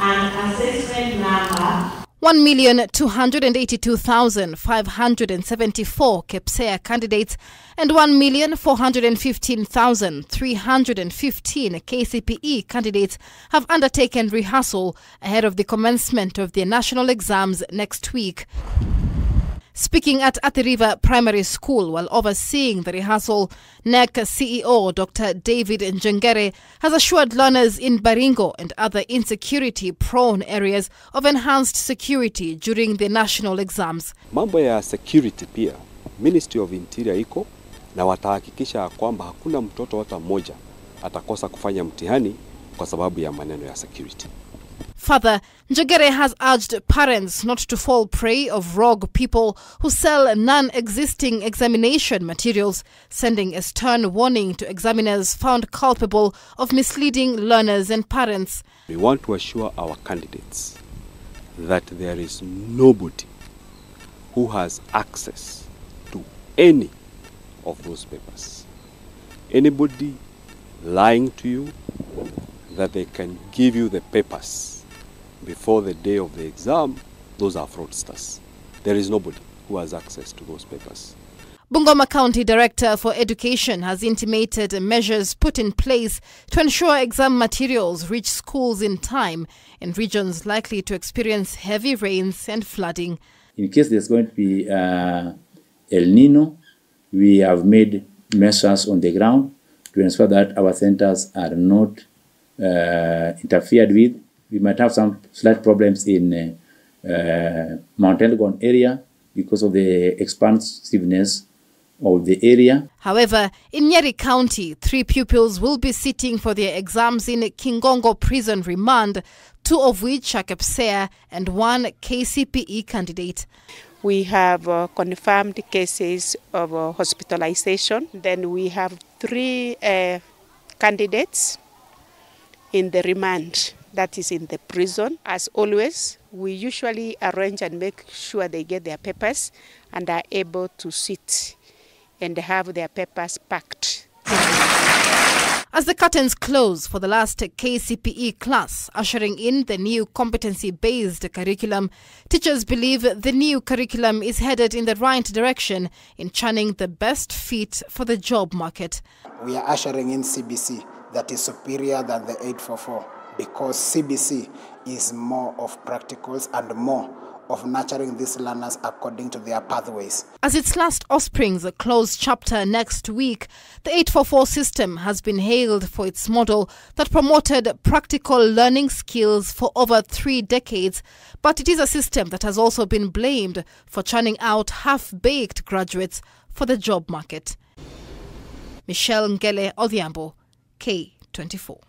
and assessment number 1,282,574 KPSEA candidates and 1,415,315 KCPE candidates have undertaken rehearsal ahead of the commencement of their national exams next week. Speaking at Athi River Primary School while overseeing the rehearsal, NEC CEO Dr. David Njengere has assured learners in Baringo and other insecurity prone areas of enhanced security during the national exams. Mambo ya security pia Ministry of Interior iko na watahakikisha kwamba hakuna mtoto hata mmoja atakosa kufanya mtihani kwa sababu ya maneno ya security. Further, Njengere has urged parents not to fall prey of rogue people who sell non-existing examination materials, sending a stern warning to examiners found culpable of misleading learners and parents. We want to assure our candidates that there is nobody who has access to any of those papers. Anybody lying to you that they can give you the papers before the day of the exam, those are fraudsters. There is nobody who has access to those papers. Bungoma County Director for Education has intimated measures put in place to ensure exam materials reach schools in time in regions likely to experience heavy rains and flooding. In case there's going to be uh, El Nino, we have made measures on the ground to ensure that our centers are not uh, interfered with. We might have some slight problems in uh, uh, Mount Elgon area because of the expansiveness of the area. However, in Nyeri County, three pupils will be sitting for their exams in Kingongo Prison Remand, two of which are KPSEA and one KCPE candidate. We have uh, confirmed cases of uh, hospitalization. Then we have three uh, candidates in the remand, that is in the prison. As always, we usually arrange and make sure they get their papers and are able to sit and have their papers packed. As the curtains close for the last KCPE class, ushering in the new competency based curriculum, teachers believe the new curriculum is headed in the right direction in churning the best fit for the job market. We are ushering in CBC that is superior than the 844 because CBC is more of practicals and more of nurturing these learners according to their pathways. As its last offsprings close chapter next week, the 844 system has been hailed for its model that promoted practical learning skills for over three decades, but it is a system that has also been blamed for churning out half baked graduates for the job market. Michelle Ngele Odhiambo, K24.